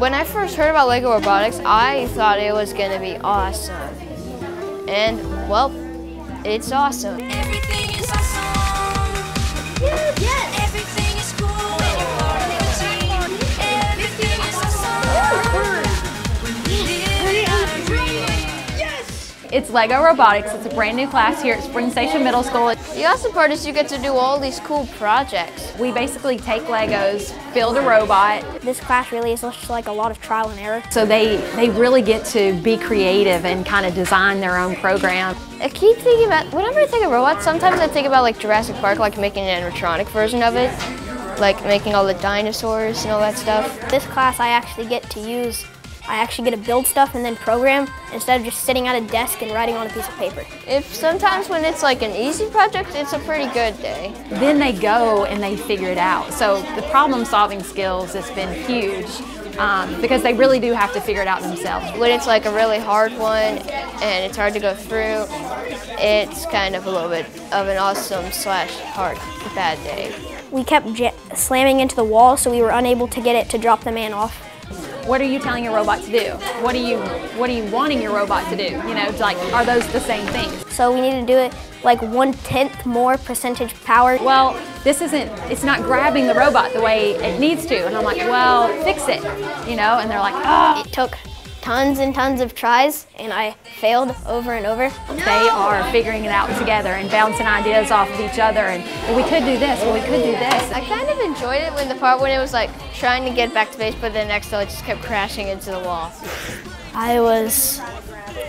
When I first heard about Lego Robotics, I thought it was gonna be awesome. And, well, it's awesome. Everything It's Lego Robotics. It's a brand new class here at Spring Station Middle School. The awesome part is you get to do all these cool projects. We basically take Legos, build a robot, This class really is just like a lot of trial and error. so they, they really get to be creative and kind of design their own program. I keep thinking about, whenever I think of robots, sometimes I think about like Jurassic Park, like making an animatronic version of it. Like making all the dinosaurs and all that stuff. This class I actually get to use, I actually get to build stuff and then program instead of just sitting at a desk and writing on a piece of paper. If sometimes when it's like an easy project, it's a pretty good day. Then they go and they figure it out. So the problem solving skills has been huge um, because they really do have to figure it out themselves. When it's like a really hard one and it's hard to go through, it's kind of a little bit of an awesome slash hard bad day. We kept j- slamming into the wall so we were unable to get it to drop the man off. What are you telling your robot to do? What are you what are you wanting your robot to do? You know, like are those the same things? So we need to do it like one tenth more percentage power. Well, this isn't it's not grabbing the robot the way it needs to. And I'm like, well, fix it. You know, and they're like, ah. It took tons and tons of tries and I failed over and over. They are figuring it out together and bouncing ideas off of each other and well, we could do this, well, we could do this. I kind of enjoyed it when the part when it was like trying to get back to base, but then next though it just kept crashing into the wall. I was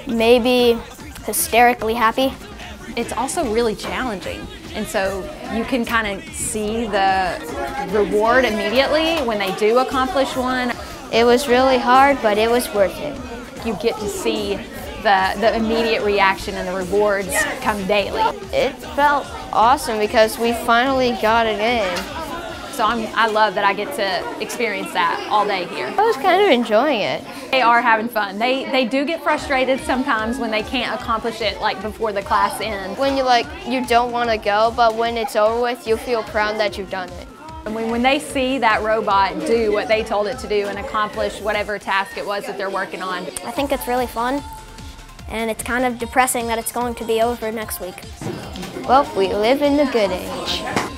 maybe hysterically happy. It's also really challenging. And so you can kind of see the reward immediately when they do accomplish one. It was really hard, but it was worth it. You get to see the, the immediate reaction and the rewards come daily. It felt awesome because we finally got it in. So I'm, I love that I get to experience that all day here. I was kind of enjoying it. They are having fun. They, they do get frustrated sometimes when they can't accomplish it like before the class ends. When you like, you don't want to go, but when it's over with, you feel proud that you've done it. And when, when they see that robot do what they told it to do and accomplish whatever task it was that they're working on, I think it's really fun and it's kind of depressing that it's going to be over next week. Well, we live in the good age. I know.